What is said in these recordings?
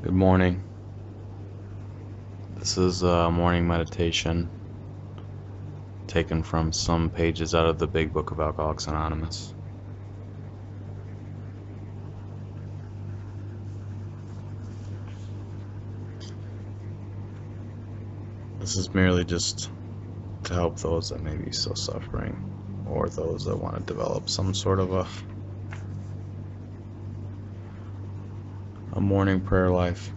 Good morning. This is a morning meditation taken from some pages out of the Big Book of Alcoholics Anonymous. This is merely just to help those that may be still suffering or those that want to develop some sort of a a morning prayer life.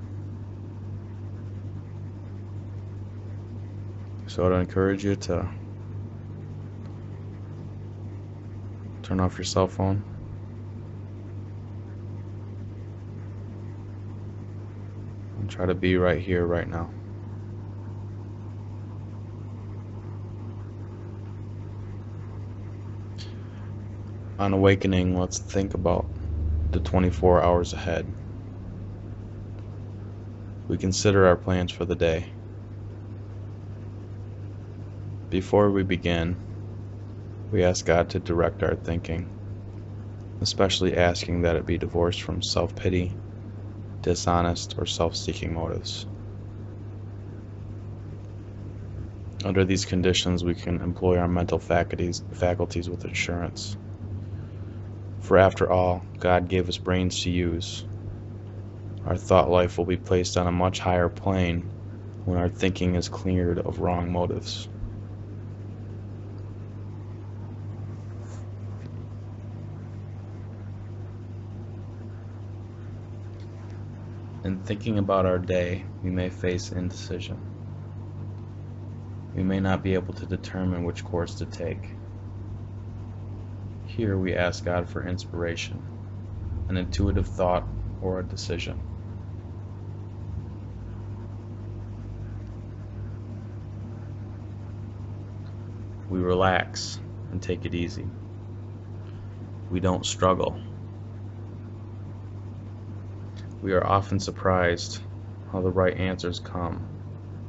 So I'd encourage you to turn off your cell phone. And try to be right here, right now. On awakening, let's think about the 24 hours ahead. We consider our plans for the day. Before we begin, we ask God to direct our thinking, especially asking that it be divorced from self pity, dishonest, or self seeking motives. Under these conditions, we can employ our mental faculties, faculties with assurance. For after all, God gave us brains to use. Our thought life will be placed on a much higher plane when our thinking is cleared of wrong motives. In thinking about our day, we may face indecision. We may not be able to determine which course to take. Here we ask God for inspiration, an intuitive thought, or a decision. We relax and take it easy. We don't struggle. We are often surprised how the right answers come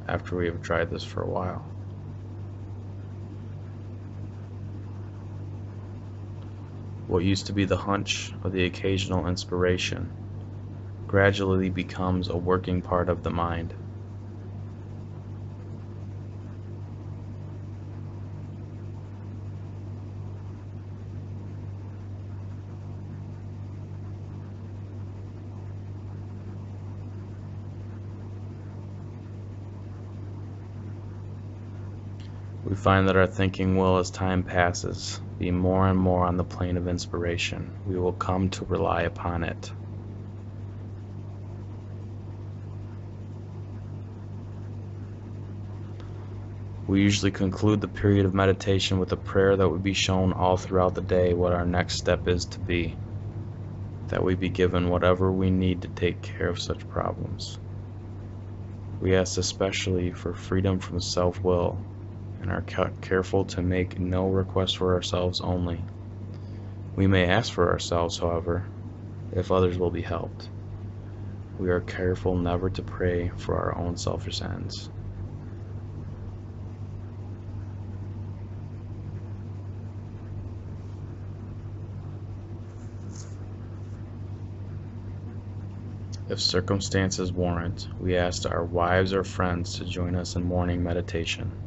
after we have tried this for a while. What used to be the hunch or the occasional inspiration gradually becomes a working part of the mind. We find that our thinking will, as time passes, be more and more on the plane of inspiration. We will come to rely upon it. We usually conclude the period of meditation with a prayer that would be shown all throughout the day what our next step is to be, that we be given whatever we need to take care of such problems. We ask especially for freedom from self will and are careful to make no request for ourselves only. We may ask for ourselves, however, if others will be helped. We are careful never to pray for our own selfish ends. If circumstances warrant, we ask our wives or friends to join us in morning meditation.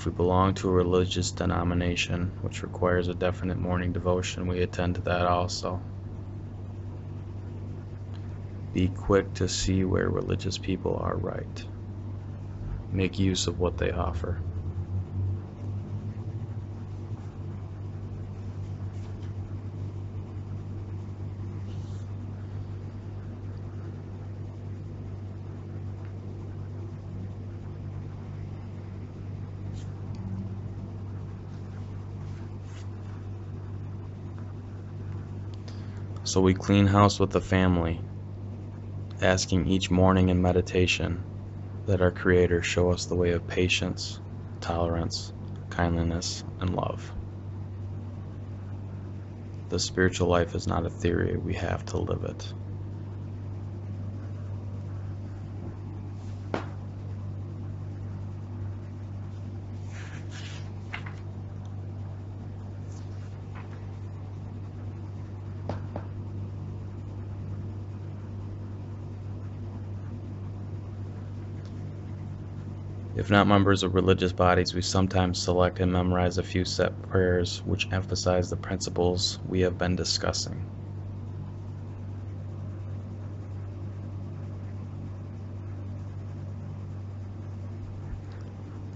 If we belong to a religious denomination which requires a definite morning devotion, we attend to that also. Be quick to see where religious people are right. Make use of what they offer. So we clean house with the family, asking each morning in meditation that our Creator show us the way of patience, tolerance, kindliness, and love. The spiritual life is not a theory, we have to live it. If not members of religious bodies, we sometimes select and memorize a few set prayers which emphasize the principles we have been discussing.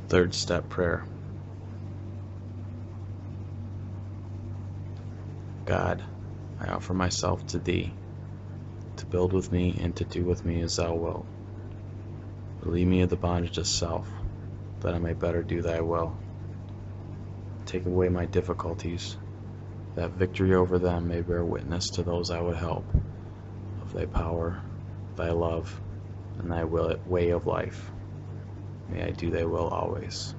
Third step prayer. God, I offer myself to Thee, to build with me and to do with me as Thou wilt. Relieve me of the bondage of self, that I may better do Thy will. Take away my difficulties, that victory over them may bear witness to those I would help of Thy power, Thy love, and Thy will, way of life. May I do Thy will always.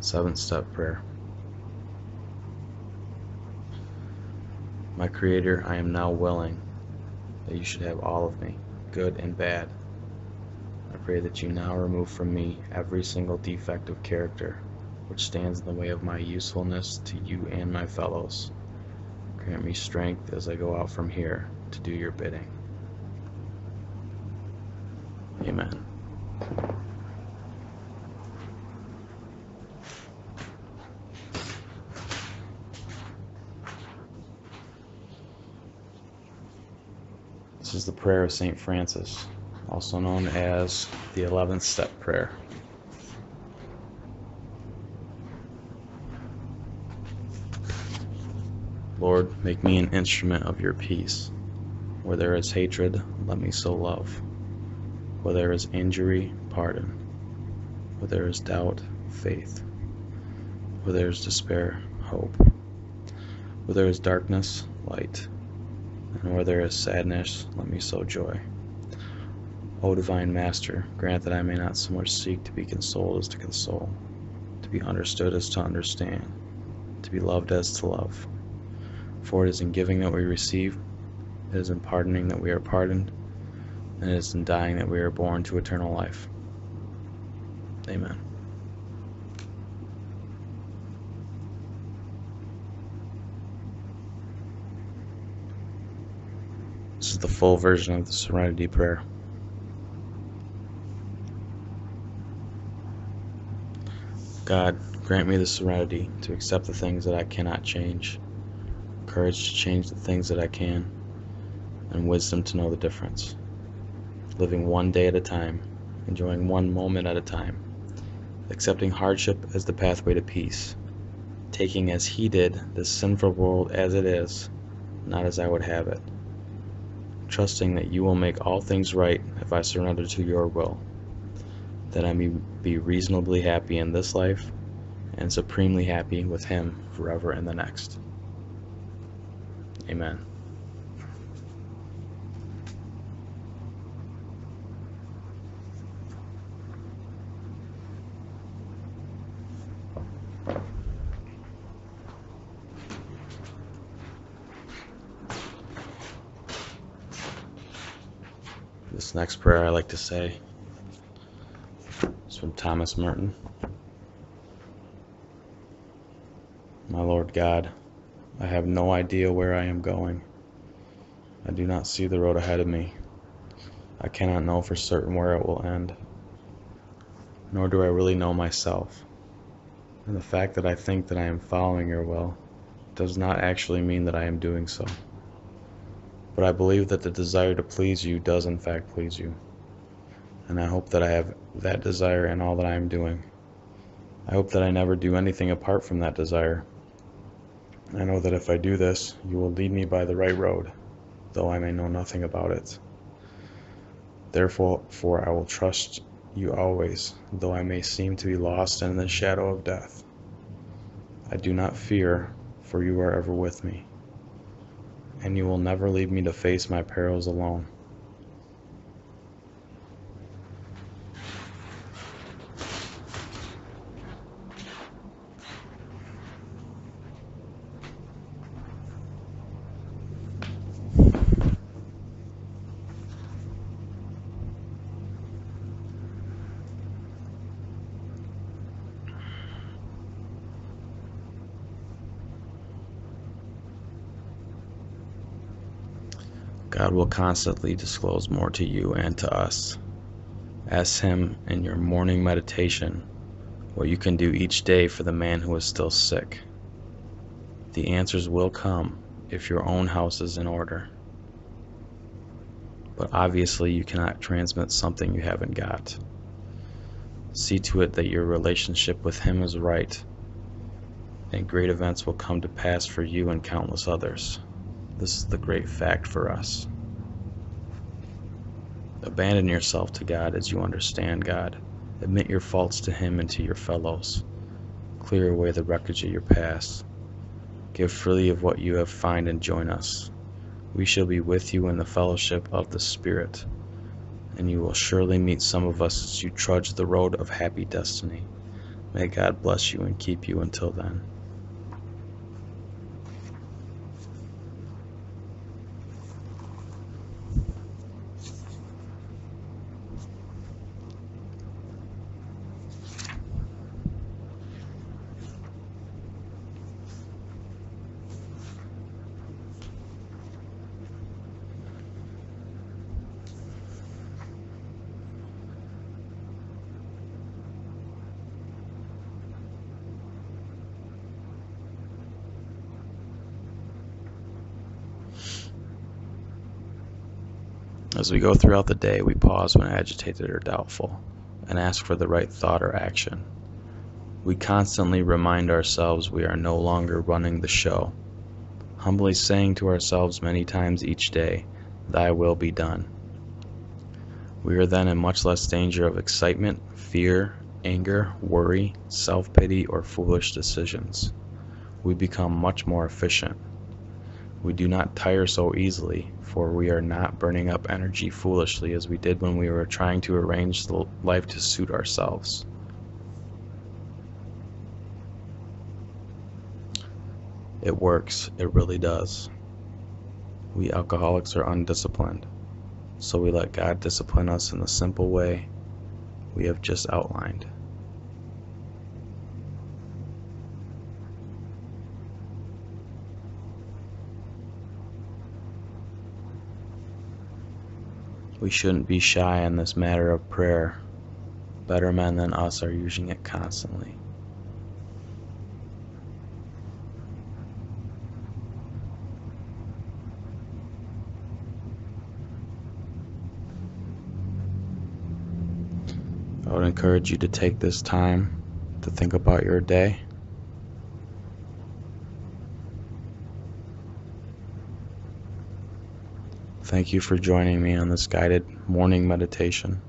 Seventh step prayer. My Creator, I am now willing that you should have all of me, good and bad. I pray that you now remove from me every single defect of character which stands in the way of my usefulness to you and my fellows. Grant me strength as I go out from here to do your bidding. Amen. This is the prayer of St. Francis, also known as the 11th step prayer. Lord, make me an instrument of your peace. Where there is hatred, let me sow love. Where there is injury, pardon. Where there is doubt, faith. Where there is despair, hope. Where there is darkness, light. And where there is sadness, let me sow joy. O divine Master, grant that I may not so much seek to be consoled as to console, to be understood as to understand, to be loved as to love for it is in giving that we receive, it is in pardoning that we are pardoned, and it is in dying that we are born to eternal life. Amen. Is the full version of the Serenity Prayer. God, grant me the serenity to accept the things that I cannot change courage to change the things that I can, and wisdom to know the difference. Living one day at a time, enjoying one moment at a time, accepting hardship as the pathway to peace, taking as He did this sinful world as it is, not as I would have it, trusting that you will make all things right if I surrender to your will, that I may be reasonably happy in this life and supremely happy with Him forever in the next. Amen. This next prayer I like to say is from Thomas Merton. My Lord God, I have no idea where I am going. I do not see the road ahead of me. I cannot know for certain where it will end. Nor do I really know myself. And the fact that I think that I am following your will does not actually mean that I am doing so. But I believe that the desire to please you does in fact please you. And I hope that I have that desire in all that I am doing. I hope that I never do anything apart from that desire I know that if I do this, you will lead me by the right road, though I may know nothing about it. Therefore, for I will trust you always, though I may seem to be lost in the shadow of death. I do not fear, for you are ever with me, and you will never leave me to face my perils alone. God will constantly disclose more to you and to us. Ask Him in your morning meditation what you can do each day for the man who is still sick. The answers will come if your own house is in order. But obviously, you cannot transmit something you haven't got. See to it that your relationship with Him is right, and great events will come to pass for you and countless others. This is the great fact for us. Abandon yourself to God as you understand God. Admit your faults to Him and to your fellows. Clear away the wreckage of your past. Give freely of what you have find and join us. We shall be with you in the fellowship of the Spirit and you will surely meet some of us as you trudge the road of happy destiny. May God bless you and keep you until then. As we go throughout the day, we pause when agitated or doubtful and ask for the right thought or action. We constantly remind ourselves we are no longer running the show, humbly saying to ourselves many times each day, Thy will be done. We are then in much less danger of excitement, fear, anger, worry, self pity, or foolish decisions. We become much more efficient. We do not tire so easily, for we are not burning up energy foolishly as we did when we were trying to arrange the life to suit ourselves. It works, it really does. We alcoholics are undisciplined, so we let God discipline us in the simple way we have just outlined. We shouldn't be shy in this matter of prayer. Better men than us are using it constantly. I would encourage you to take this time to think about your day. Thank you for joining me on this guided morning meditation.